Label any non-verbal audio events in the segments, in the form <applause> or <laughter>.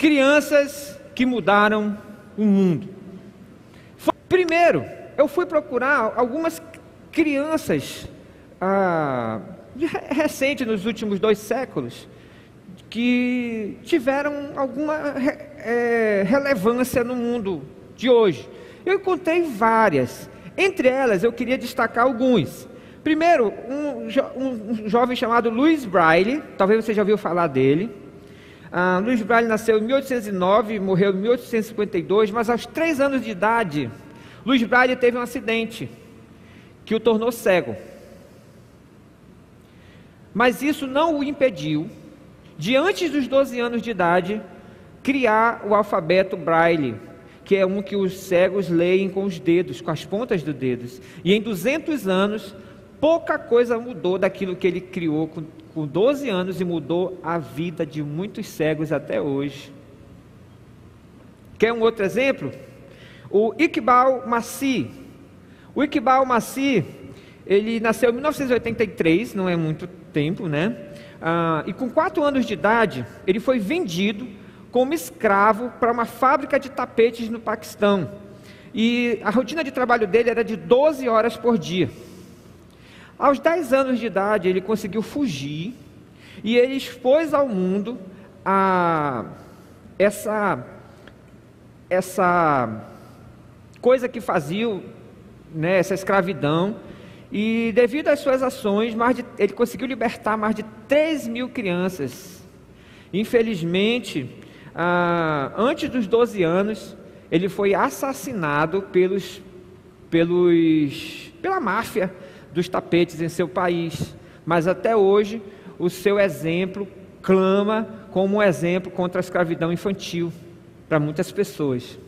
crianças que mudaram o mundo. Primeiro, eu fui procurar algumas crianças ah, recentes nos últimos dois séculos que tiveram alguma é, relevância no mundo de hoje. Eu encontrei várias. Entre elas, eu queria destacar alguns. Primeiro, um, jo um jovem chamado Louis Braille, talvez você já ouviu falar dele. Ah, Louis Braille nasceu em 1809, morreu em 1852, mas aos três anos de idade, Luiz Braille teve um acidente que o tornou cego. Mas isso não o impediu de, antes dos 12 anos de idade, criar o alfabeto Braille, que é um que os cegos leem com os dedos, com as pontas dos dedos. E em 200 anos, pouca coisa mudou daquilo que ele criou com, com 12 anos e mudou a vida de muitos cegos até hoje. Quer um outro exemplo? O Iqbal Massi. O Iqbal Massi, ele nasceu em 1983, não é muito tempo, né? Ah, e com quatro anos de idade, ele foi vendido como escravo para uma fábrica de tapetes no Paquistão. E a rotina de trabalho dele era de 12 horas por dia. Aos 10 anos de idade, ele conseguiu fugir e ele expôs ao mundo a, essa, essa coisa que faziam, né, essa escravidão. E devido às suas ações, de, ele conseguiu libertar mais de 3 mil crianças. Infelizmente, ah, antes dos 12 anos, ele foi assassinado pelos, pelos, pela máfia dos tapetes em seu país. Mas até hoje, o seu exemplo clama como um exemplo contra a escravidão infantil para muitas pessoas.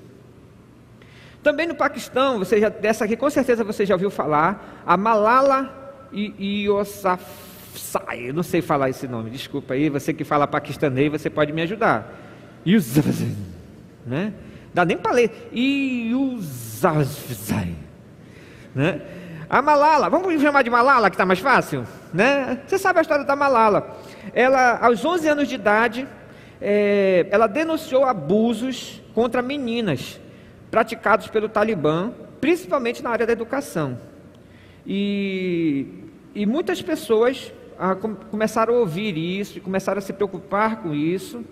Também no Paquistão, você já, dessa aqui com certeza você já ouviu falar, a Malala Yousafzai, eu não sei falar esse nome, desculpa aí, você que fala paquistanês, você pode me ajudar. Yousafzai, né? Dá nem para ler. Yousafzai, né? A Malala, vamos chamar de Malala que está mais fácil, né? Você sabe a história da Malala? Ela, aos 11 anos de idade, é, ela denunciou abusos contra meninas praticados pelo Talibã, principalmente na área da educação. E, e muitas pessoas ah, com, começaram a ouvir isso, começaram a se preocupar com isso,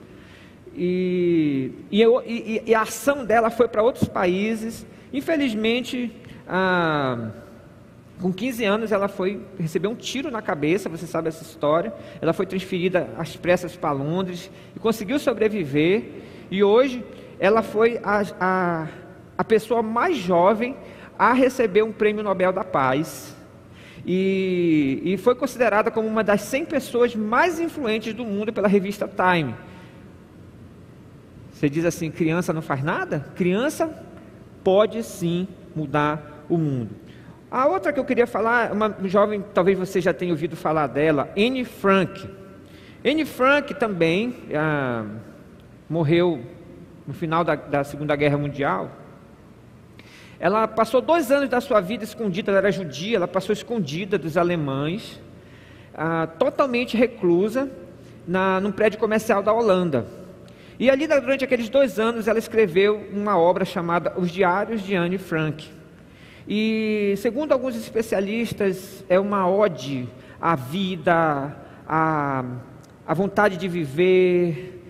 e, e, e, e a ação dela foi para outros países. Infelizmente, ah, com 15 anos, ela foi receber um tiro na cabeça, você sabe essa história. Ela foi transferida às pressas para Londres e conseguiu sobreviver. E hoje, ela foi a, a a pessoa mais jovem a receber um prêmio Nobel da Paz. E, e, foi considerada como uma das 100 pessoas mais influentes do mundo pela revista Time. Você diz assim: criança não faz nada? Criança pode sim mudar o mundo. A outra que eu queria falar, uma jovem, talvez você já tenha ouvido falar dela, Anne Frank. Anne Frank também ah, morreu no final da, da Segunda Guerra Mundial. Ela passou dois anos da sua vida escondida, ela era judia, ela passou escondida dos alemães, ah, totalmente reclusa, na, num prédio comercial da Holanda. E ali, durante aqueles dois anos, ela escreveu uma obra chamada Os Diários de Anne Frank. E, segundo alguns especialistas, é uma ode à vida, à, à vontade de viver,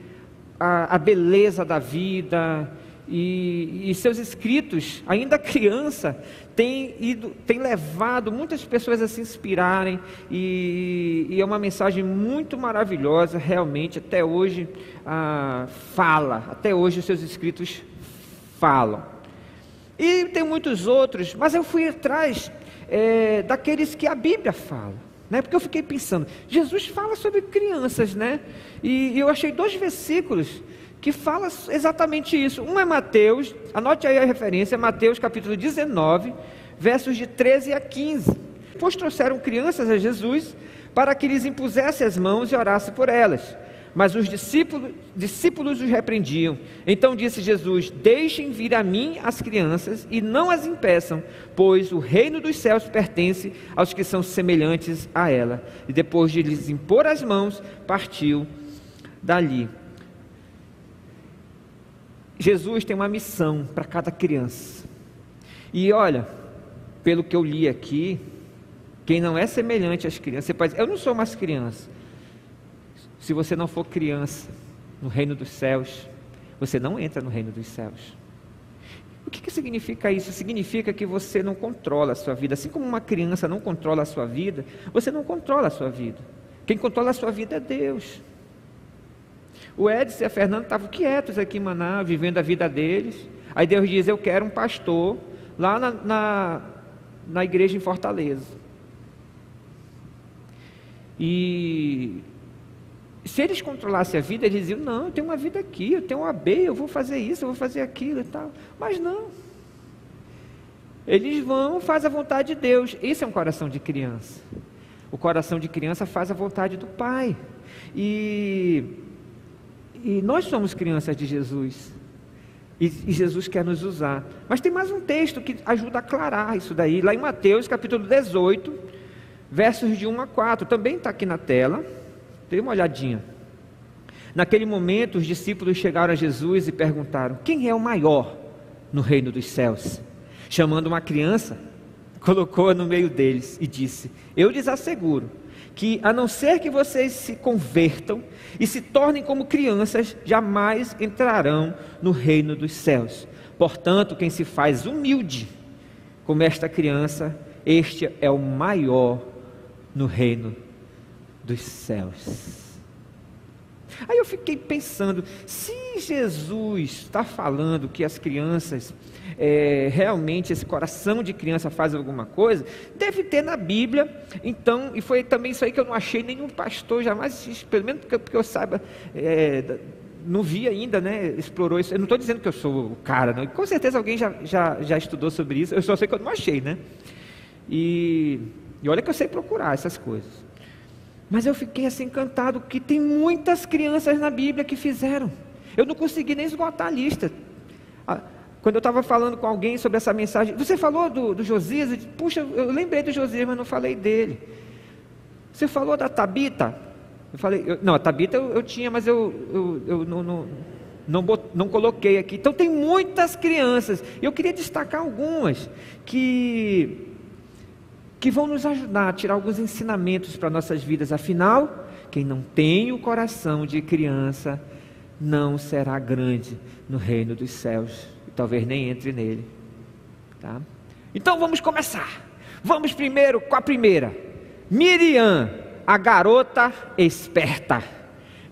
à, à beleza da vida, e, e, seus escritos, ainda criança, tem, ido, tem levado muitas pessoas a se inspirarem, e, e é uma mensagem muito maravilhosa, realmente, até hoje ah, fala, até hoje os seus escritos falam. E tem muitos outros, mas eu fui atrás é, daqueles que a Bíblia fala. Né? Porque eu fiquei pensando, Jesus fala sobre crianças, né? E, e eu achei dois versículos que fala exatamente isso. Um é Mateus, anote aí a referência, Mateus capítulo 19, versos de 13 a 15. Depois trouxeram crianças a Jesus para que lhes impusesse as mãos e orasse por elas. Mas os discípulos, discípulos os repreendiam. Então disse Jesus: Deixem vir a mim as crianças e não as impeçam, pois o reino dos céus pertence aos que são semelhantes a ela. E depois de lhes impor as mãos, partiu dali. Jesus tem uma missão para cada criança. E olha, pelo que eu li aqui, quem não é semelhante às crianças, você pode dizer, eu não sou mais criança. Se você não for criança no reino dos céus, você não entra no reino dos céus. O que, que significa isso? Significa que você não controla a sua vida. Assim como uma criança não controla a sua vida, você não controla a sua vida. Quem controla a sua vida é Deus. O Edson e a Fernanda estavam quietos aqui em Manaus, vivendo a vida deles. Aí Deus diz: Eu quero um pastor lá na, na, na igreja em Fortaleza. E se eles controlassem a vida, eles diziam: Não, eu tenho uma vida aqui, eu tenho uma B, eu vou fazer isso, eu vou fazer aquilo e tal. Mas não. Eles vão, faz a vontade de Deus. Esse é um coração de criança. O coração de criança faz a vontade do Pai. E, e nós somos crianças de Jesus. E, e, Jesus quer nos usar. Mas tem mais um texto que ajuda a aclarar isso daí. Lá em Mateus, capítulo 18, versos de 1 a 4. Também está aqui na tela. Dê uma olhadinha. Naquele momento, os discípulos chegaram a Jesus e perguntaram: Quem é o maior no reino dos céus? Chamando uma criança, colocou-a no meio deles e disse: Eu lhes asseguro que, a não ser que vocês se convertam e se tornem como crianças, jamais entrarão no reino dos céus. Portanto, quem se faz humilde como esta criança, este é o maior no reino dos céus. Aí eu fiquei pensando, se Jesus está falando que as crianças, é, realmente esse coração de criança faz alguma coisa, deve ter na Bíblia, então, e foi também isso aí que eu não achei nenhum pastor jamais, pelo menos porque, porque eu saiba, é, não vi ainda, né, explorou isso, eu não estou dizendo que eu sou o cara, não, com certeza alguém já, já, já estudou sobre isso, eu só sei que eu não achei, né, e, e olha que eu sei procurar essas coisas, mas eu fiquei assim encantado que tem muitas crianças na Bíblia que fizeram. Eu não consegui nem esgotar a lista. Ah, quando eu estava falando com alguém sobre essa mensagem, você falou do, do Josias? Puxa, eu lembrei do Josias, mas não falei dele. Você falou da Tabita? Eu falei, eu, não, a Tabita eu, eu tinha, mas eu, eu, eu não, não, não, bot, não coloquei aqui. Então tem muitas crianças. Eu queria destacar algumas que que vão nos ajudar a tirar alguns ensinamentos para nossas vidas. Afinal, quem não tem o coração de criança não será grande no reino dos céus, e talvez nem entre nele. Tá? Então vamos começar. Vamos primeiro com a primeira. Miriam, a garota esperta.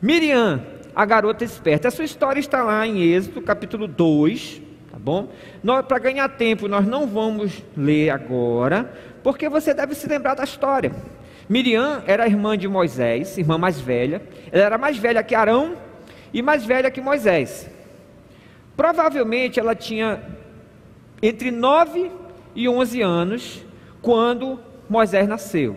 Miriam, a garota esperta. A sua história está lá em Êxodo, capítulo 2, tá bom? Para ganhar tempo, nós não vamos ler agora, porque você deve se lembrar da história. Miriam era irmã de Moisés, irmã mais velha. Ela era mais velha que Arão e mais velha que Moisés. Provavelmente ela tinha entre 9 e 11 anos quando Moisés nasceu.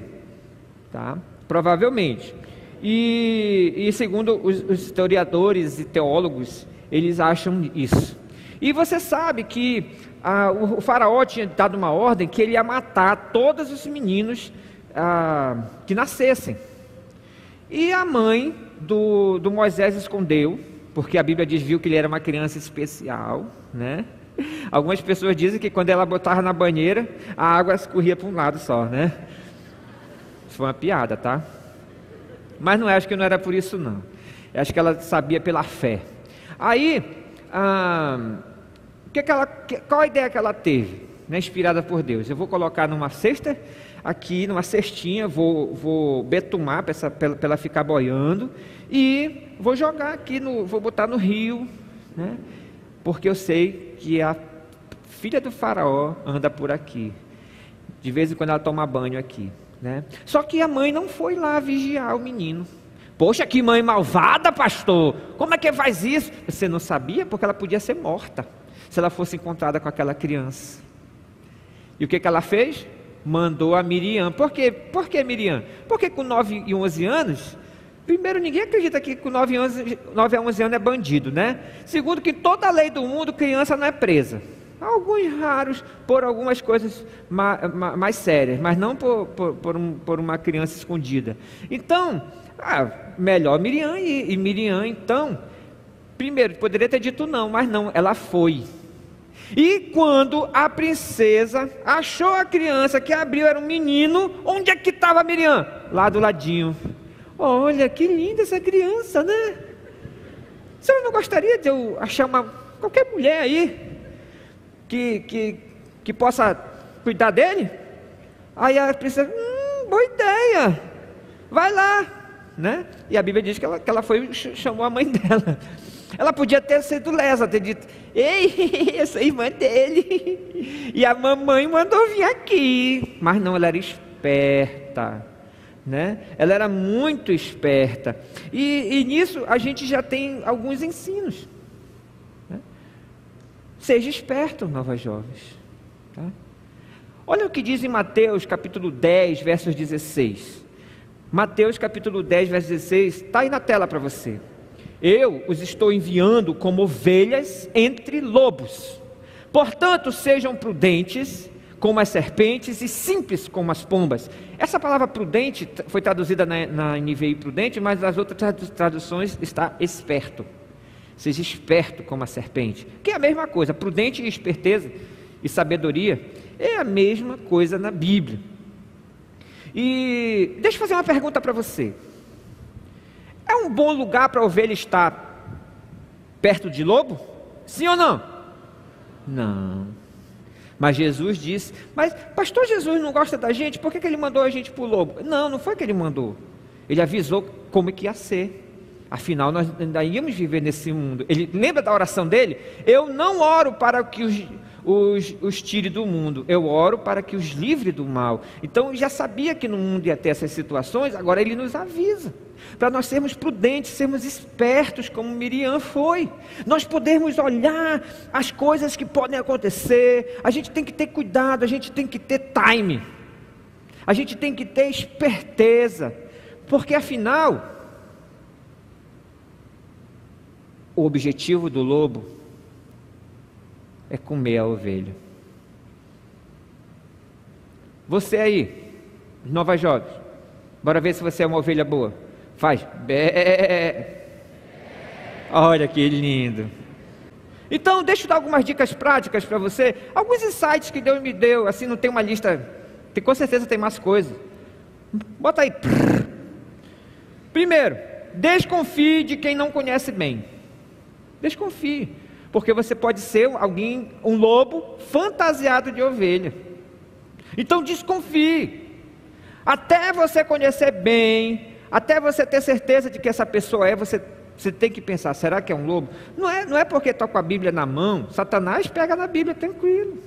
Tá? Provavelmente. E, e segundo os, os historiadores e teólogos, eles acham isso. E você sabe que ah, o, faraó tinha dado uma ordem que ele ia matar todos os meninos ah, que nascessem. E a mãe do, do Moisés escondeu, porque a Bíblia diz viu que ele era uma criança especial, né? <laughs> Algumas pessoas dizem que quando ela botava na banheira, a água escorria para um lado só, né? Isso foi uma piada, tá? Mas não é, acho que não era por isso não. Eu acho que ela sabia pela fé. Aí, ah, que que ela, qual a ideia que ela teve, né, inspirada por Deus? Eu vou colocar numa cesta, aqui numa cestinha, vou, vou betumar para ela ficar boiando e vou jogar aqui, no, vou botar no rio, né, porque eu sei que a filha do faraó anda por aqui. De vez em quando ela toma banho aqui. Né? Só que a mãe não foi lá vigiar o menino. Poxa, que mãe malvada, pastor! Como é que faz isso? Você não sabia? Porque ela podia ser morta se ela fosse encontrada com aquela criança. E o que, que ela fez? Mandou a Miriam. Por quê? Por que Miriam? Porque com 9 e 11 anos, primeiro, ninguém acredita que com 9, 11, 9 a 11 anos é bandido, né? Segundo, que toda a lei do mundo, criança não é presa. Alguns raros por algumas coisas mais, mais sérias, mas não por, por, por, um, por uma criança escondida. Então, ah, melhor Miriam e, e Miriam, então, Primeiro, poderia ter dito não, mas não, ela foi. E quando a princesa achou a criança que abriu, era um menino, onde é que estava Miriam? Lá do ladinho. Olha que linda essa criança, né? Você não gostaria de eu achar uma qualquer mulher aí que, que, que possa cuidar dele? Aí a princesa, hum, boa ideia, vai lá, né? E a Bíblia diz que ela, que ela foi chamou a mãe <laughs> dela. Ela podia ter sido lesa, ter dito: Ei, <laughs> eu sou irmã dele. <laughs> E a mamãe mandou vir aqui. Mas não, ela era esperta. Né? Ela era muito esperta. E, e nisso a gente já tem alguns ensinos. Né? Seja esperto, novas jovens. Tá? Olha o que diz em Mateus capítulo 10, versos 16. Mateus capítulo 10, verso 16, está aí na tela para você. Eu os estou enviando como ovelhas entre lobos. Portanto, sejam prudentes como as serpentes e simples como as pombas. Essa palavra prudente foi traduzida na, na NVI prudente, mas nas outras traduções está esperto. Seja esperto como a serpente, que é a mesma coisa. Prudente e esperteza e sabedoria é a mesma coisa na Bíblia. E deixa eu fazer uma pergunta para você. É um bom lugar para a ovelha estar perto de lobo? Sim ou não? Não. Mas Jesus disse: Mas, pastor Jesus não gosta da gente, por que, que ele mandou a gente para o lobo? Não, não foi que ele mandou. Ele avisou como é que ia ser. Afinal, nós ainda íamos viver nesse mundo. Ele lembra da oração dele? Eu não oro para que os, os, os tire do mundo, eu oro para que os livre do mal. Então, já sabia que no mundo ia ter essas situações, agora ele nos avisa. Para nós sermos prudentes, sermos espertos, como Miriam foi. Nós podemos olhar as coisas que podem acontecer, a gente tem que ter cuidado, a gente tem que ter time, a gente tem que ter esperteza, porque afinal, o objetivo do lobo é comer a ovelha. Você aí, Nova Jovens, bora ver se você é uma ovelha boa. Faz. Bé. Olha que lindo. Então, deixa eu dar algumas dicas práticas para você. Alguns insights que Deus me deu. Assim, não tem uma lista. Tem, com certeza tem mais coisas. Bota aí. Primeiro, desconfie de quem não conhece bem. Desconfie. Porque você pode ser alguém, um lobo fantasiado de ovelha. Então desconfie. Até você conhecer bem, até você ter certeza de que essa pessoa é, você, você tem que pensar: será que é um lobo? Não é, não é porque está com a Bíblia na mão, Satanás pega na Bíblia tranquilo.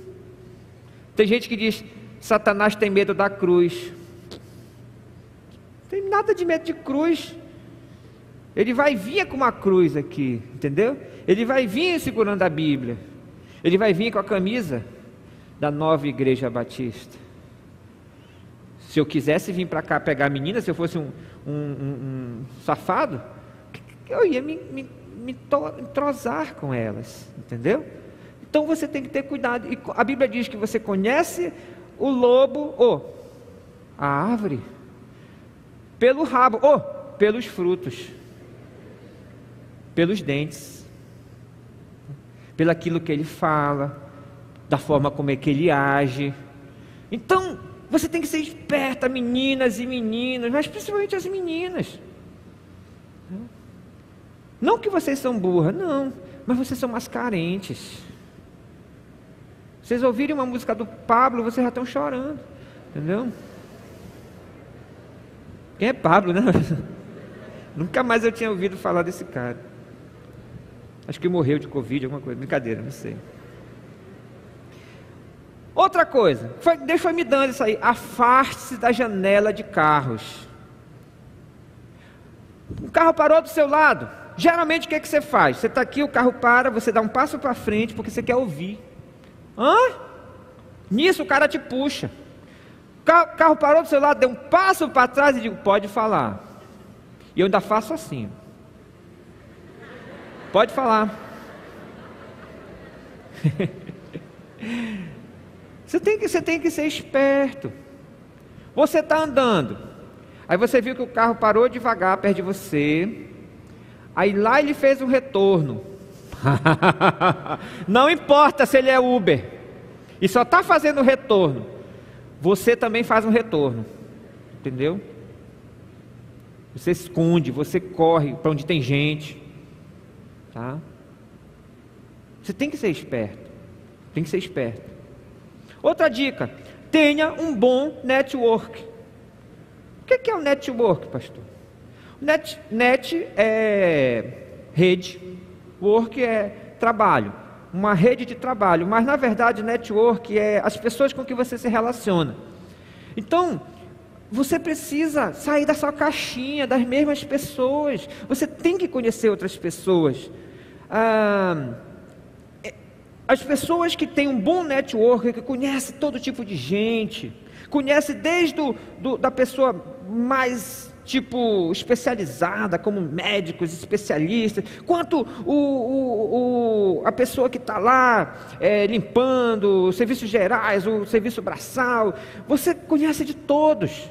Tem gente que diz: Satanás tem medo da cruz. Não tem nada de medo de cruz. Ele vai vir com uma cruz aqui, entendeu? Ele vai vir segurando a Bíblia. Ele vai vir com a camisa da nova igreja batista. Se eu quisesse vir para cá pegar a menina, se eu fosse um, um, um, um safado, eu ia me, me, me entrosar com elas, entendeu? Então você tem que ter cuidado. E a Bíblia diz que você conhece o lobo, ou a árvore, pelo rabo, ou pelos frutos, pelos dentes, pelaquilo que ele fala, da forma como é que ele age. Então, você tem que ser esperta, meninas e meninos, mas principalmente as meninas. Não que vocês são burras, não, mas vocês são mais carentes. Vocês ouvirem uma música do Pablo, vocês já estão chorando, entendeu? Quem é Pablo, né? <laughs> Nunca mais eu tinha ouvido falar desse cara. Acho que morreu de Covid, alguma coisa. Brincadeira, não sei. Outra coisa, foi, Deus foi me dando isso aí. Afaste-se da janela de carros. O carro parou do seu lado. Geralmente o que, é que você faz? Você está aqui, o carro para, você dá um passo para frente porque você quer ouvir. Hã? Nisso o cara te puxa. O carro, carro parou do seu lado, deu um passo para trás e digo, pode falar. E eu ainda faço assim. Pode falar. <laughs> Você tem que, você tem que ser esperto. Você está andando. Aí você viu que o carro parou devagar perto de você. Aí lá ele fez um retorno. <laughs> Não importa se ele é Uber, e só está fazendo retorno, você também faz um retorno, entendeu? Você esconde, você corre para onde tem gente, tá? Você tem que ser esperto, tem que ser esperto. Outra dica: tenha um bom network. O que é o network, pastor? Net, net é rede, work é trabalho, uma rede de trabalho, mas na verdade network é as pessoas com que você se relaciona. Então, você precisa sair da sua caixinha, das mesmas pessoas. Você tem que conhecer outras pessoas. Ah, as pessoas que têm um bom network, que conhecem todo tipo de gente, conhece desde do, do, da pessoa mais tipo especializada, como médicos, especialistas, quanto o, o, o a pessoa que está lá é, limpando, os serviços gerais, o serviço braçal, você conhece de todos.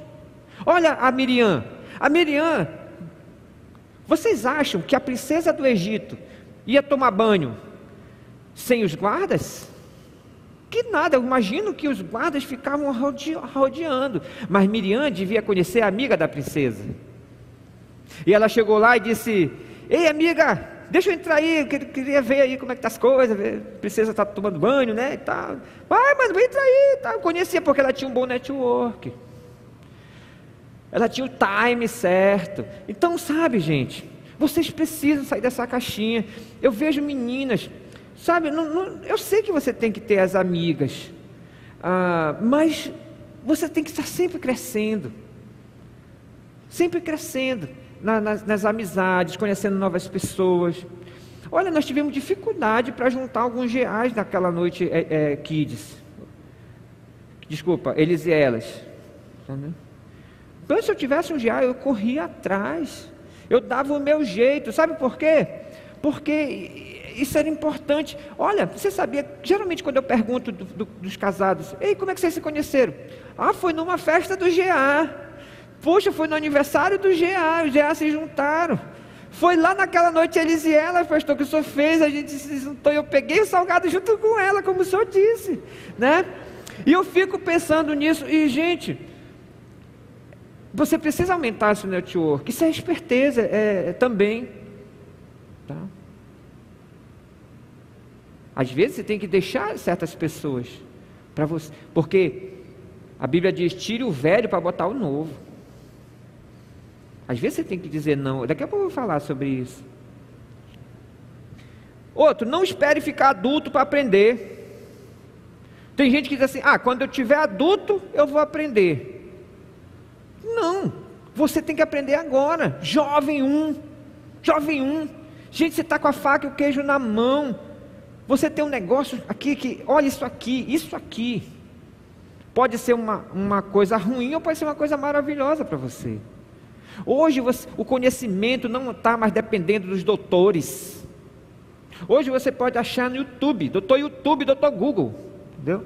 Olha a Miriam, a Miriam, vocês acham que a princesa do Egito ia tomar banho sem os guardas? Que nada, eu imagino que os guardas ficavam rodeando. Mas Miriam devia conhecer a amiga da princesa. E ela chegou lá e disse: Ei, amiga, deixa eu entrar aí, eu queria ver aí como é que tá as coisas, a princesa está tomando banho, né? E tal. Vai, mas entra aí. Tá. Eu conhecia porque ela tinha um bom network. Ela tinha o time certo. Então, sabe, gente, vocês precisam sair dessa caixinha. Eu vejo meninas Sabe, não, não, eu sei que você tem que ter as amigas, ah, mas você tem que estar sempre crescendo, sempre crescendo na, nas, nas amizades, conhecendo novas pessoas. Olha, nós tivemos dificuldade para juntar alguns reais naquela noite é, é, Kids. Desculpa, eles e elas. Então, se eu tivesse um real, eu corria atrás. Eu dava o meu jeito. Sabe por quê? Porque isso era importante. Olha, você sabia, geralmente quando eu pergunto do, do, dos casados, ei, como é que vocês se conheceram? Ah, foi numa festa do GA. Poxa, foi no aniversário do GA, os GA se juntaram. Foi lá naquela noite eles e ela, pastor, que o senhor fez, a gente se juntou, eu peguei o salgado junto com ela, como o senhor disse, né? E eu fico pensando nisso, e gente, você precisa aumentar seu network, isso é esperteza é, é também, tá? Às vezes você tem que deixar certas pessoas para você, porque a Bíblia diz: tire o velho para botar o novo. Às vezes você tem que dizer não. Daqui a pouco eu vou falar sobre isso. Outro, não espere ficar adulto para aprender. Tem gente que diz assim: ah, quando eu tiver adulto, eu vou aprender. Não, você tem que aprender agora. Jovem um, jovem um. Gente, você está com a faca e o queijo na mão. Você tem um negócio aqui que, olha isso aqui, isso aqui. Pode ser uma, uma coisa ruim ou pode ser uma coisa maravilhosa para você. Hoje você, o conhecimento não está mais dependendo dos doutores. Hoje você pode achar no YouTube, doutor YouTube, doutor Google, entendeu?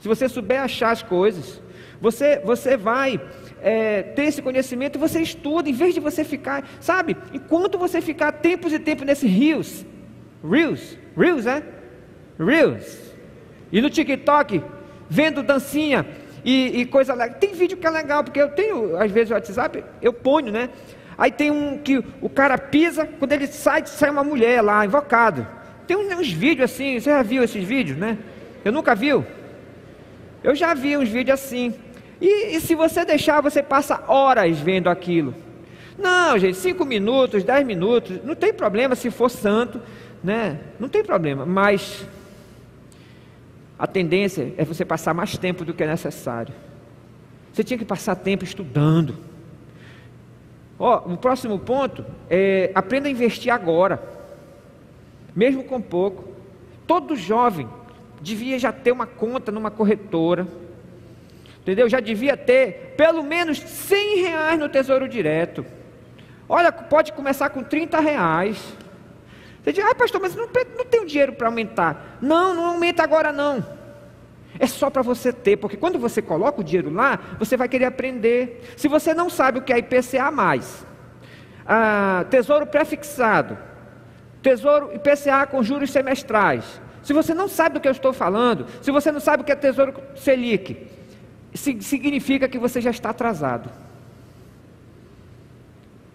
Se você souber achar as coisas, você, você vai é, ter esse conhecimento, você estuda, em vez de você ficar, sabe? Enquanto você ficar tempos e tempos nesses rios, Reels, Reels, é? Reels. E no TikTok, vendo dancinha e, e coisa legal. Tem vídeo que é legal, porque eu tenho, às vezes, o WhatsApp, eu ponho, né? Aí tem um que o cara pisa, quando ele sai, sai uma mulher lá, invocado. Tem uns, uns vídeos assim, você já viu esses vídeos, né? Eu nunca viu? Eu já vi uns vídeos assim. E, e, se você deixar, você passa horas vendo aquilo. Não, gente, cinco minutos, dez minutos, não tem problema se for santo né? Não tem problema, mas a tendência é você passar mais tempo do que é necessário. Você tinha que passar tempo estudando. Oh, o próximo ponto é aprenda a investir agora, mesmo com pouco. Todo jovem devia já ter uma conta numa corretora, entendeu? Já devia ter pelo menos 100 reais no Tesouro Direto. Olha, pode começar com 30 reais. Você diz, ah, pastor, mas não, não tenho dinheiro para aumentar. Não, não aumenta agora não. É só para você ter, porque quando você coloca o dinheiro lá, você vai querer aprender. Se você não sabe o que é IPCA mais, Ah, tesouro prefixado, tesouro IPCA com juros semestrais. Se você não sabe do que eu estou falando, se você não sabe o que é tesouro Selic, significa que você já está atrasado.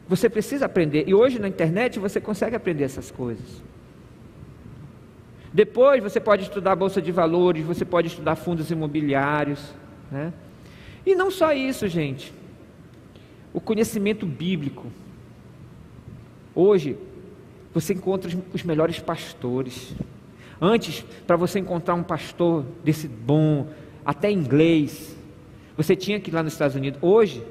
Você precisa aprender. E hoje na internet você consegue aprender essas coisas. Depois você pode estudar bolsa de valores, você pode estudar fundos imobiliários, né? E não só isso, gente. O conhecimento bíblico. Hoje você encontra os melhores pastores. Antes, para você encontrar um pastor desse bom, até inglês, você tinha que ir lá nos Estados Unidos. Hoje,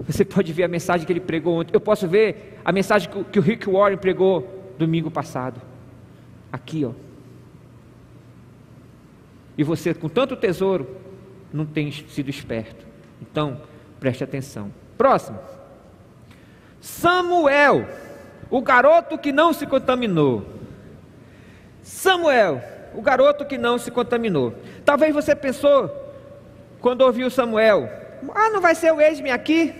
você <laughs> pode ver a mensagem que ele pregou ontem. Eu posso ver a mensagem que o Rick Warren pregou domingo passado. Aqui, ó. E você, com tanto tesouro, não tem sido esperto. Então, preste atenção. Próximo. Samuel, o garoto que não se contaminou. Samuel, o garoto que não se contaminou. Talvez você pensou, quando ouviu Samuel, ah, não vai ser o ex-me aqui?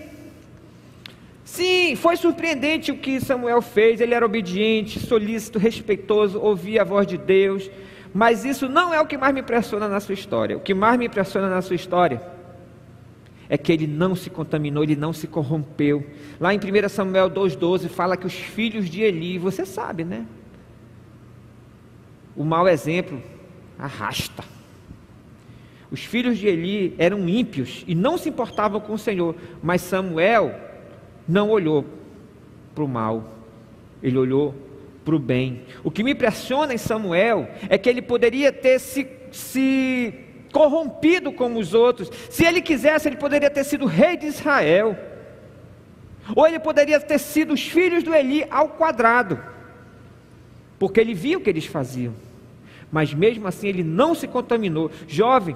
Sim, foi surpreendente o que Samuel fez. Ele era obediente, solícito, respeitoso, ouvia a voz de Deus. Mas isso não é o que mais me impressiona na sua história. O que mais me impressiona na sua história é que ele não se contaminou, ele não se corrompeu. Lá em 1 Samuel 2,12 fala que os filhos de Eli, você sabe, né? O mau exemplo arrasta. Os filhos de Eli eram ímpios e não se importavam com o Senhor, mas Samuel não olhou para o mal, ele olhou para o bem. O que me impressiona em Samuel é que ele poderia ter se, se corrompido como os outros. Se ele quisesse, ele poderia ter sido rei de Israel. Ou ele poderia ter sido os filhos do Eli ao quadrado. Porque ele viu o que eles faziam. Mas mesmo assim ele não se contaminou. Jovem,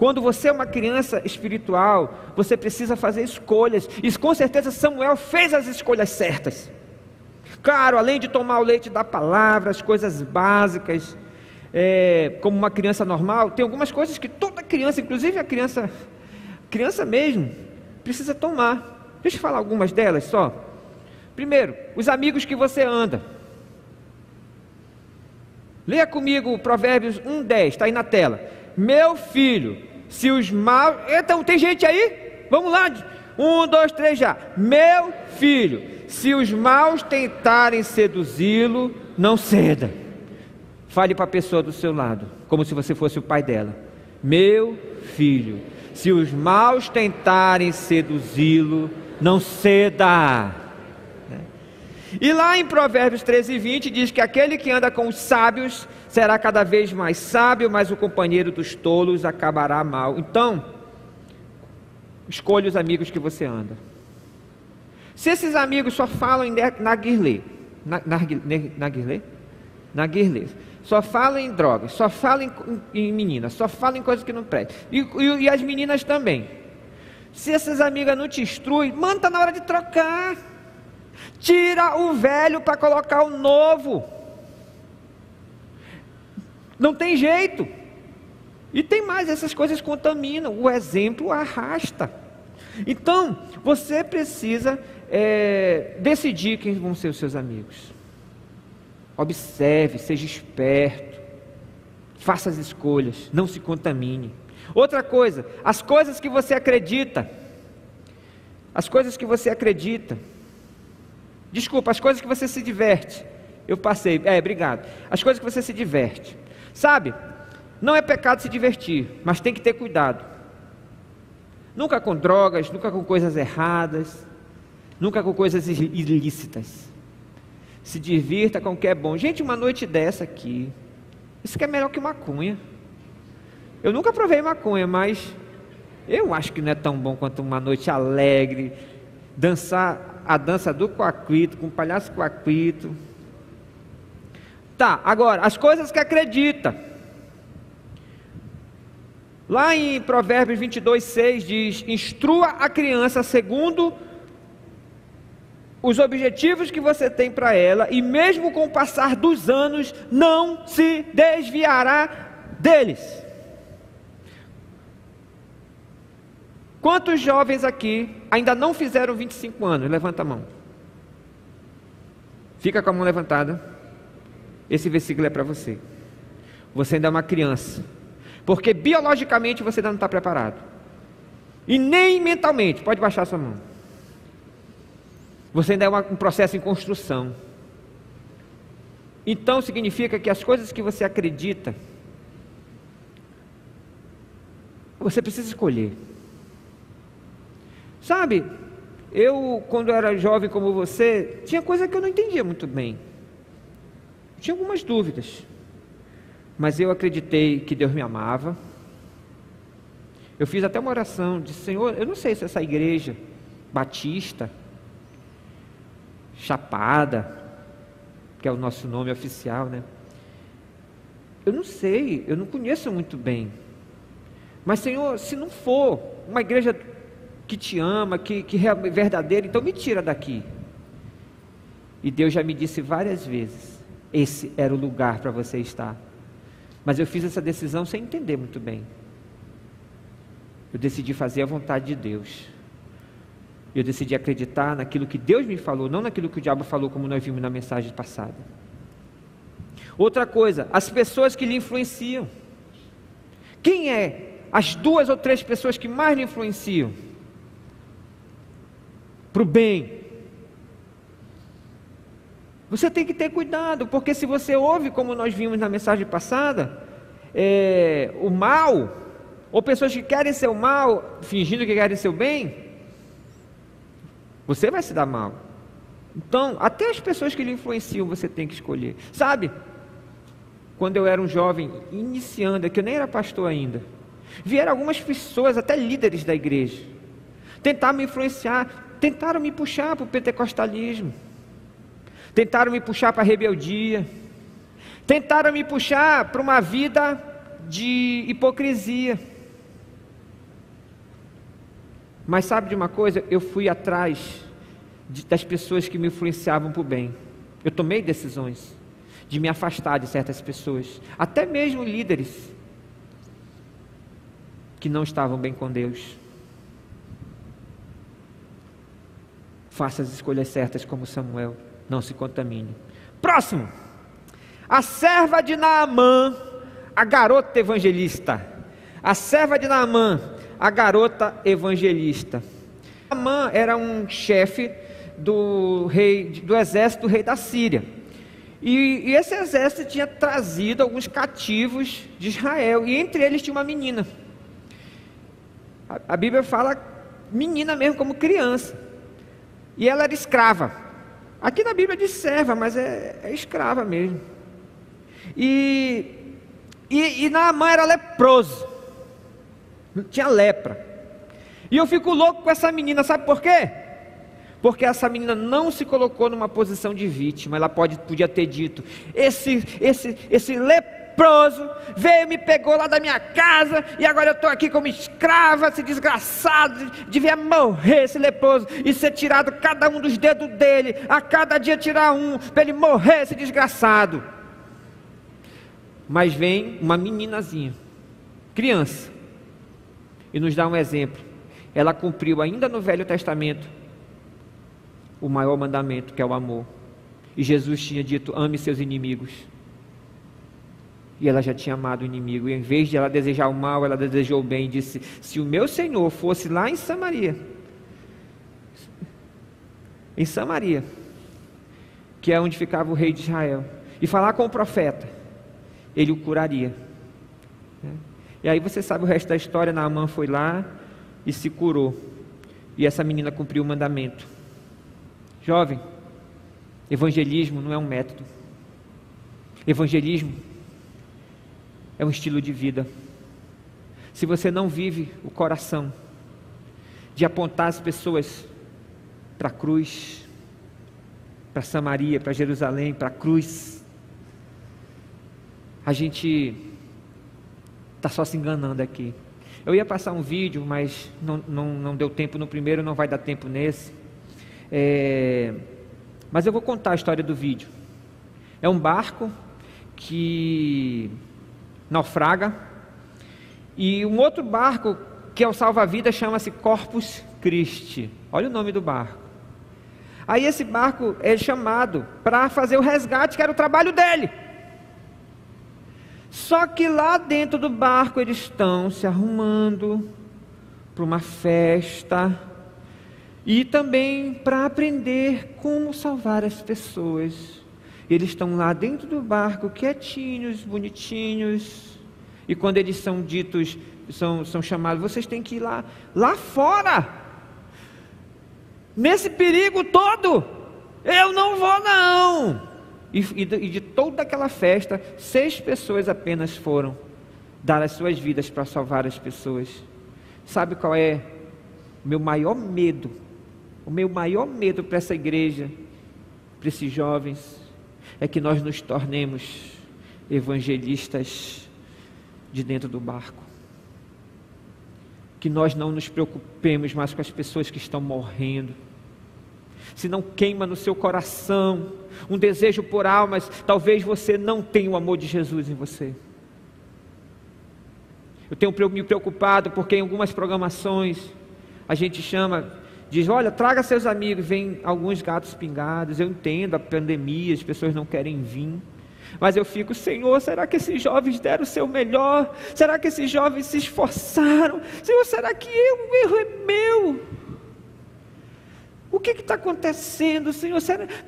quando você é uma criança espiritual, você precisa fazer escolhas. E com certeza Samuel fez as escolhas certas. Claro, além de tomar o leite da palavra, as coisas básicas, é, como uma criança normal, tem algumas coisas que toda criança, inclusive a criança, criança mesmo, precisa tomar. Deixa eu falar algumas delas só. Primeiro, os amigos que você anda. Leia comigo Provérbios 1,10, está aí na tela. Meu filho, se os maus. Então, tem gente aí? Vamos lá. Um, dois, três já. Meu filho, se os maus tentarem seduzi-lo, não ceda. Fale para a pessoa do seu lado, como se você fosse o pai dela. Meu filho, se os maus tentarem seduzi-lo, não ceda. E lá em Provérbios 13, 20 diz que aquele que anda com os sábios será cada vez mais sábio, mas o companheiro dos tolos acabará mal. Então, escolha os amigos que você anda. Se esses amigos só falam em Naguilé, Naguilé? Naguilé. Só falam em drogas, só falam em, em meninas, só falam em coisas que não prestam. E, e, e as meninas também. Se essas amigas não te instruem, manda na hora de trocar. Tira o velho para colocar o novo. Não tem jeito. E tem mais, essas coisas contaminam, o exemplo arrasta. Então, você precisa é, decidir quem vão ser os seus amigos. Observe, seja esperto, faça as escolhas, não se contamine. Outra coisa, as coisas que você acredita, as coisas que você acredita, desculpa, as coisas que você se diverte. Eu passei, é, obrigado. As coisas que você se diverte. Sabe, não é pecado se divertir, mas tem que ter cuidado. Nunca com drogas, nunca com coisas erradas, nunca com coisas ilícitas. Se divirta com o que é bom. Gente, uma noite dessa aqui, isso que é melhor que maconha. Eu nunca provei maconha, mas eu acho que não é tão bom quanto uma noite alegre, dançar a dança do coaquito, com o palhaço coaquito. Tá, agora, as coisas que acredita. Lá em Provérbios 22, 6 diz: Instrua a criança segundo os objetivos que você tem para ela, e mesmo com o passar dos anos, não se desviará deles. Quantos jovens aqui ainda não fizeram 25 anos? Levanta a mão. Fica com a mão levantada. Esse versículo é para você. Você ainda é uma criança. Porque biologicamente você ainda não está preparado. E nem mentalmente. Pode baixar sua mão. Você ainda é uma, um processo em construção. Então significa que as coisas que você acredita, você precisa escolher. Sabe, eu, quando era jovem como você, tinha coisa que eu não entendia muito bem. Tinha algumas dúvidas. Mas eu acreditei que Deus me amava. Eu fiz até uma oração, de Senhor, eu não sei se essa igreja batista, chapada, que é o nosso nome oficial, né? Eu não sei, eu não conheço muito bem. Mas, Senhor, se não for uma igreja que te ama, que, que é verdadeira, então me tira daqui. E Deus já me disse várias vezes: esse era o lugar para você estar. Mas eu fiz essa decisão sem entender muito bem. Eu decidi fazer a vontade de Deus. Eu decidi acreditar naquilo que Deus me falou, não naquilo que o diabo falou, como nós vimos na mensagem passada. Outra coisa, as pessoas que lhe influenciam. Quem é as duas ou três pessoas que mais lhe influenciam? Para o bem. Você tem que ter cuidado, porque se você ouve, como nós vimos na mensagem passada, é, o mal, ou pessoas que querem ser o mal, fingindo que querem ser o bem, você vai se dar mal. Então, até as pessoas que lhe influenciam você tem que escolher. Sabe? Quando eu era um jovem iniciando, que eu nem era pastor ainda, vieram algumas pessoas, até líderes da igreja, tentaram me influenciar, tentaram me puxar para o pentecostalismo, tentaram me puxar para a rebeldia, tentaram me puxar para uma vida de hipocrisia. Mas sabe de uma coisa? Eu fui atrás de, das pessoas que me influenciavam para o bem. Eu tomei decisões de me afastar de certas pessoas, até mesmo líderes que não estavam bem com Deus. Faça as escolhas certas como Samuel, não se contamine. Próximo. A serva de Naamã, a garota evangelista. A serva de Naamã a garota evangelista. Amã era um chefe do rei do exército do rei da Síria. E, e, esse exército tinha trazido alguns cativos de Israel, e entre eles tinha uma menina. A, a Bíblia fala menina mesmo, como criança. E ela era escrava. Aqui na Bíblia diz serva, mas é, é escrava mesmo. E, e, e Naamã era leproso tinha lepra. E eu fico louco com essa menina, sabe por quê? Porque essa menina não se colocou numa posição de vítima, ela pode, podia ter dito: esse, esse, esse leproso veio, me pegou lá da minha casa, e agora eu estou aqui como escrava, esse desgraçado, devia morrer esse leproso, e ser tirado cada um dos dedos dele, a cada dia tirar um, para ele morrer, esse desgraçado. Mas vem uma meninazinha, criança, e nos dá um exemplo. Ela cumpriu ainda no Velho Testamento o maior mandamento, que é o amor. E Jesus tinha dito: ame seus inimigos. E ela já tinha amado o inimigo. E em vez de ela desejar o mal, ela desejou o bem. E disse: Se o meu Senhor fosse lá em Samaria, em Samaria, que é onde ficava o rei de Israel, e falar com o profeta, ele o curaria. E aí você sabe o resto da história: Naamã foi lá e se curou. E essa menina cumpriu o mandamento. Jovem, evangelismo não é um método. Evangelismo é um estilo de vida. Se você não vive o coração de apontar as pessoas para a cruz, para Samaria, para Jerusalém, para a cruz, a gente está só se enganando aqui. Eu ia passar um vídeo, mas não, não, não deu tempo no primeiro, não vai dar tempo nesse. É, mas eu vou contar a história do vídeo. É um barco que naufraga e um outro barco que é o salva-vidas chama-se Corpus Christi. Olha o nome do barco. Aí esse barco é chamado para fazer o resgate, que era o trabalho dele. Só que lá dentro do barco eles estão se arrumando para uma festa e também para aprender como salvar as pessoas. Eles estão lá dentro do barco, quietinhos, bonitinhos. E quando eles são ditos, são, são chamados, vocês têm que ir lá, lá fora. Nesse perigo todo, eu não vou não. E, e, e de toda aquela festa, seis pessoas apenas foram dar as suas vidas para salvar as pessoas. Sabe qual é o meu maior medo? O meu maior medo para essa igreja, para esses jovens, é que nós nos tornemos evangelistas de dentro do barco. Que nós não nos preocupemos mais com as pessoas que estão morrendo. Se não queima no seu coração um desejo por almas, talvez você não tenha o amor de Jesus em você. Eu tenho me preocupado porque em algumas programações a gente chama diz: Olha, traga seus amigos. Vem alguns gatos pingados. Eu entendo a pandemia, as pessoas não querem vir. Mas eu fico, Senhor, será que esses jovens deram o seu melhor? Será que esses jovens se esforçaram? Senhor, será que eu, o erro é meu? O que está acontecendo, Senhor?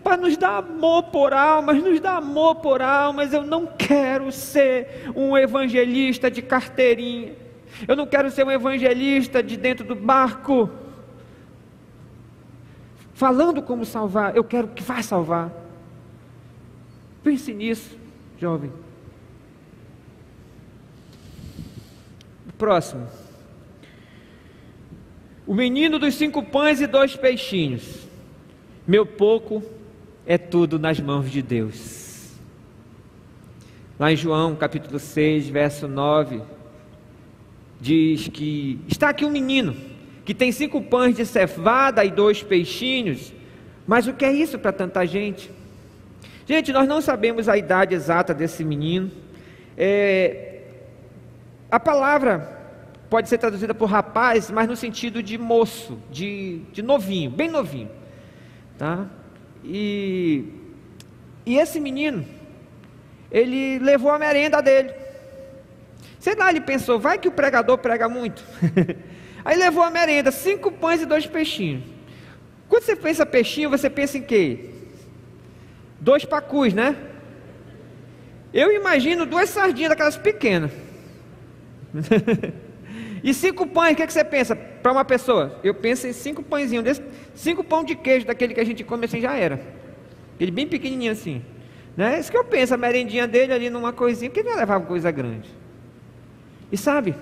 Para nos dar amor por almas, nos dar amor por almas. Eu não quero ser um evangelista de carteirinha. Eu não quero ser um evangelista de dentro do barco falando como salvar, eu quero que vá salvar. Pense nisso, jovem. Próximo. O menino dos cinco pães e dois peixinhos. Meu pouco é tudo nas mãos de Deus. Lá em João capítulo 6, verso 9, diz que está aqui um menino que tem cinco pães de cevada e dois peixinhos, mas o que é isso para tanta gente? Gente, nós não sabemos a idade exata desse menino. É, a palavra pode ser traduzida por rapaz, mas no sentido de moço, de, de novinho, bem novinho. Tá? E, e esse menino, ele levou a merenda dele. Sei lá, ele pensou, vai que o pregador prega muito. <laughs> Aí levou a merenda, cinco pães e dois peixinhos. Quando você pensa peixinho, você pensa em quê? Dois pacus, né? Eu imagino duas sardinhas daquelas pequenas. <laughs> e cinco pães, o que, é que você pensa para uma pessoa? Eu penso em cinco pãezinhos, desse, cinco pão de queijo daquele que a gente come assim já era. Ele bem pequenininho assim. Né? Isso que eu penso, a merendinha dele ali numa coisinha, porque ele vai levar uma coisa grande. E sabe,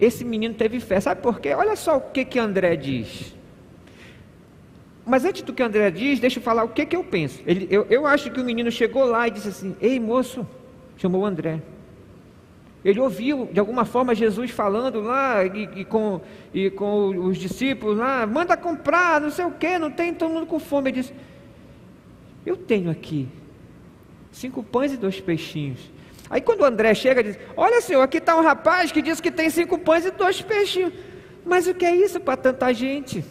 esse menino teve fé. Sabe por quê? Olha só o que, que André diz. Mas antes do que André diz, deixa eu falar o que, que eu penso. Ele, eu, eu acho que o menino chegou lá e disse assim: Ei moço, chamou André. Ele ouviu de alguma forma Jesus falando lá e, e, com, e com os discípulos lá: manda comprar, não sei o que, não tem todo mundo com fome. Ele disse: Eu tenho aqui cinco pães e dois peixinhos. Aí quando o André chega, diz: Olha, senhor, aqui está um rapaz que diz que tem cinco pães e dois peixinhos. Mas o que é isso para tanta gente?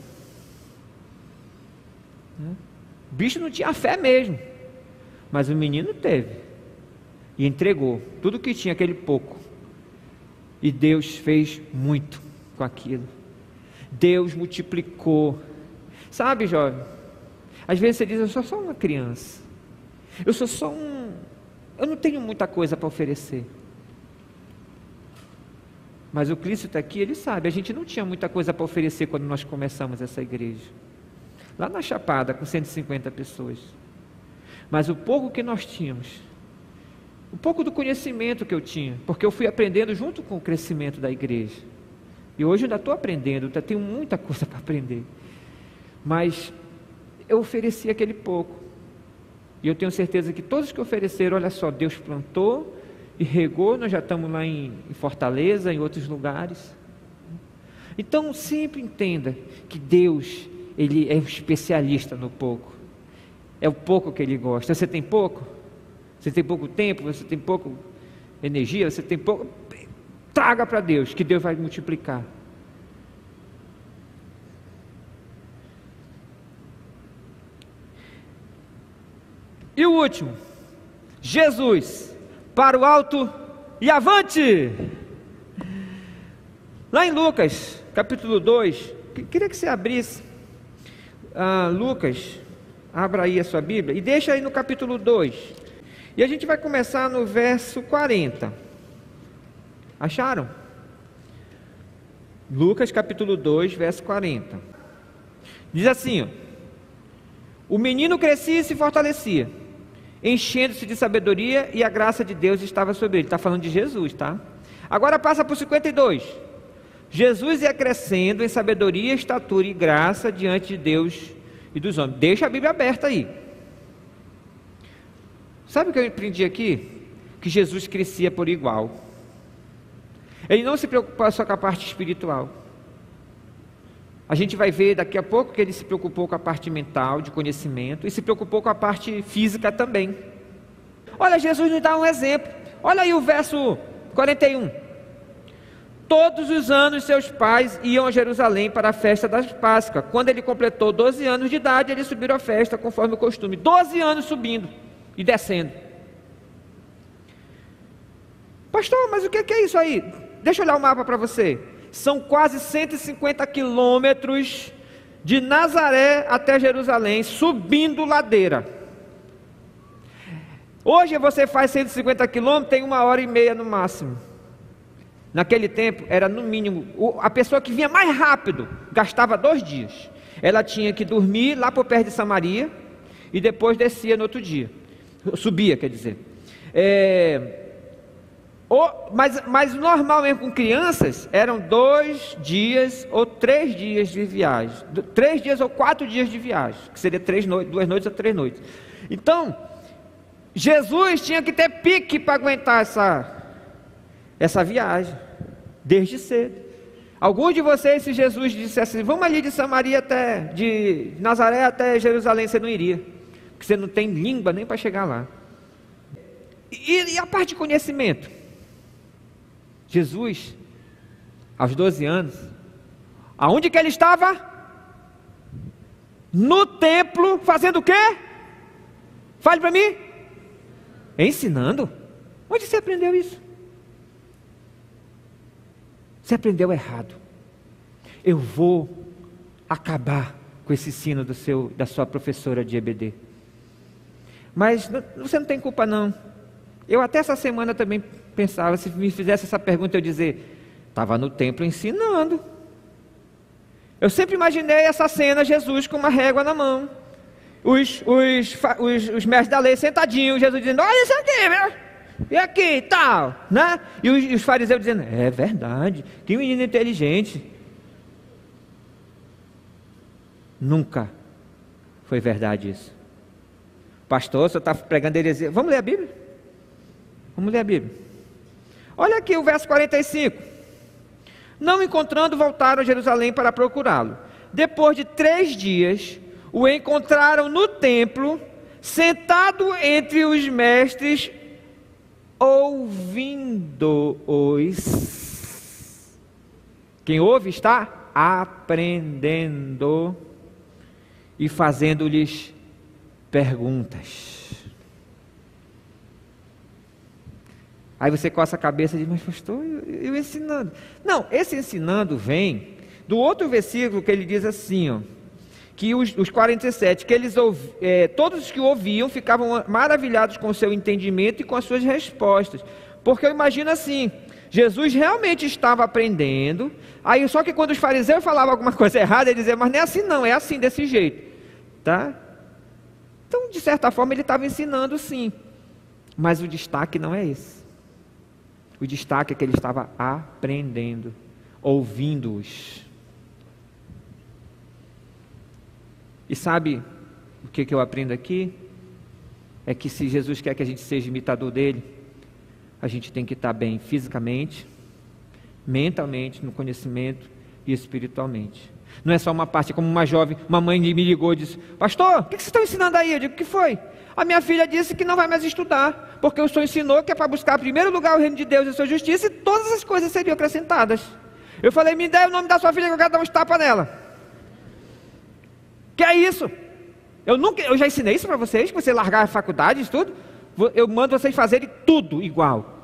O bicho não tinha fé mesmo. Mas o menino teve. E entregou tudo que tinha, aquele pouco. E Deus fez muito com aquilo. Deus multiplicou. Sabe, jovem? Às vezes você diz: Eu sou só uma criança. Eu sou só um, eu não tenho muita coisa para oferecer. Mas o Cristo está aqui, ele sabe. A gente não tinha muita coisa para oferecer quando nós começamos essa igreja. Lá na Chapada, com 150 pessoas. Mas o pouco que nós tínhamos, o pouco do conhecimento que eu tinha, porque eu fui aprendendo junto com o crescimento da igreja. E hoje eu ainda estou aprendendo, ainda tenho muita <laughs> coisa para aprender. Mas eu ofereci aquele pouco. E eu tenho certeza que todos que ofereceram, olha só, Deus plantou e regou, nós já estamos lá em, Fortaleza, em outros lugares. Então sempre entenda que Deus, Ele é um especialista no pouco. É o pouco que Ele gosta. Você tem pouco? Você tem pouco tempo? Você tem pouco energia? Você tem pouco? Traga para Deus, que Deus vai multiplicar. E o último, Jesus, para o alto e avante. Lá em Lucas, capítulo 2, queria que você abrisse, ah, Lucas, abra aí a sua Bíblia, e deixa aí no capítulo 2. E a gente vai começar no verso 40. Acharam? Lucas capítulo 2, verso 40. Diz assim: ó, O menino crescia e se fortalecia, enchendo-se de sabedoria, e a graça de Deus estava sobre ele. Está falando de Jesus, tá? Agora passa para o 52. Jesus ia crescendo em sabedoria, estatura e graça diante de Deus e dos homens. Deixa a Bíblia aberta aí. Sabe o que eu aprendi aqui? Que Jesus crescia por igual. Ele não se preocupava só com a parte espiritual. A gente vai ver daqui a pouco que ele se preocupou com a parte mental, de conhecimento, e se preocupou com a parte física também. Olha, Jesus nos dá um exemplo. Olha aí o verso 41. Todos os anos seus pais iam a Jerusalém para a festa das Páscoas. Quando ele completou 12 anos de idade, eles subiram à festa conforme o costume. 12 anos subindo e descendo. Pastor, mas o que é isso aí? Deixa eu olhar o mapa para você. São quase 150 quilômetros de Nazaré até Jerusalém, subindo ladeira. Hoje você faz 150 quilômetros, tem uma hora e meia no máximo. Naquele tempo era no mínimo, a pessoa que vinha mais rápido gastava dois dias. Ela tinha que dormir lá por perto de Samaria e depois descia no outro dia. Subia, quer dizer. É, ou, mas, mas normal mesmo com crianças eram dois dias ou três dias de viagem. Três dias ou quatro dias de viagem. Que seria três noites, duas noites ou três noites. Então, Jesus tinha que ter pique para aguentar essa, essa viagem. Desde cedo. Alguns de vocês, se Jesus dissesse assim, vamos ali de Samaria até, de Nazaré até Jerusalém, você não iria. Porque você não tem língua nem para chegar lá. E, e a parte de conhecimento? Jesus, aos 12 anos, aonde que ele estava? No templo, fazendo o quê? Fale para mim. Ensinando. Onde você aprendeu isso? Você aprendeu errado. Eu vou acabar com esse ensino do seu, da sua professora de EBD. Mas você não tem culpa não. Eu até essa semana também pensava, se me fizesse essa pergunta, eu dizer, estava no templo ensinando. Eu sempre imaginei essa cena, Jesus com uma régua na mão. Os, os, os, os mestres da lei sentadinhos, Jesus dizendo, olha isso aqui. E aqui tal, né? E os, os fariseus dizendo, é verdade, que menino inteligente. Nunca foi verdade isso. Pastor, você está pregando heresia. Vamos ler a Bíblia? Vamos ler a Bíblia. Olha aqui o verso 45. Não encontrando, voltaram a Jerusalém para procurá-lo. Depois de três dias, o encontraram no templo, sentado entre os mestres, ouvindo-os. Quem ouve está aprendendo e fazendo-lhes perguntas. Aí você coça a cabeça e diz, mas pastor, eu, eu ensinando. Não, esse ensinando vem do outro versículo que ele diz assim, ó, que os, os 47, que eles é, todos os que ouviam ficavam maravilhados com o seu entendimento e com as suas respostas. Porque eu imagino assim, Jesus realmente estava aprendendo, aí só que quando os fariseus falavam alguma <laughs> coisa errada, ele dizia, mas não é assim não, é assim desse jeito. Tá? Então, de certa forma, ele estava ensinando sim. Mas o destaque não é esse. O destaque é que ele estava aprendendo, ouvindo-os. E sabe o que, que eu aprendo aqui? É que se Jesus quer que a gente seja imitador dele, a gente tem que estar bem fisicamente, mentalmente, no conhecimento e espiritualmente. Não é só uma parte, como uma jovem, uma mãe me ligou e disse: Pastor, o que vocês estão ensinando aí? Eu digo: O que foi? A minha filha disse que não vai mais estudar, porque o Senhor ensinou que é para buscar em primeiro lugar o reino de Deus e a sua justiça, e todas as coisas seriam acrescentadas. Eu falei, me dê o nome da sua filha que eu quero dar uns tapas nela. Que é isso? Eu nunca, eu já ensinei isso para vocês, que você largar a faculdade e tudo. Eu mando vocês fazerem tudo igual.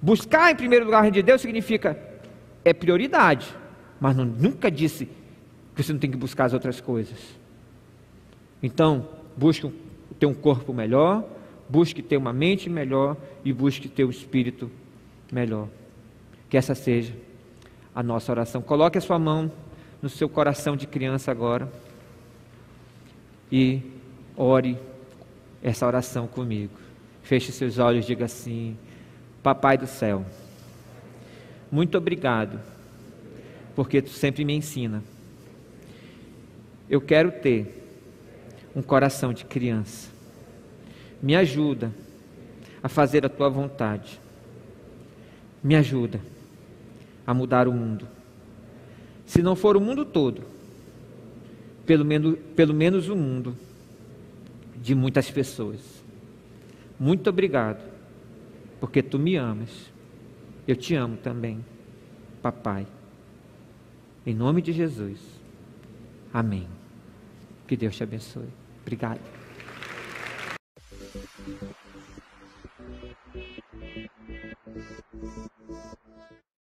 Buscar em primeiro lugar de Deus significa é prioridade, mas não, nunca disse que você não tem que buscar as outras coisas. Então, busque ter um corpo melhor, busque ter uma mente melhor e busque ter um espírito melhor. Que essa seja a nossa oração. Coloque a sua mão no seu coração de criança agora e ore essa oração comigo. Feche seus olhos e diga assim: Papai do céu, muito obrigado, porque tu sempre me ensina. Eu quero ter um coração de criança. Me ajuda a fazer a tua vontade. Me ajuda a mudar o mundo. Se não for o mundo todo, pelo menos, pelo menos o mundo de muitas pessoas. Muito obrigado, porque tu me amas. Eu te amo também, papai. Em nome de Jesus. Amém. Que Deus te abençoe. Obrigado.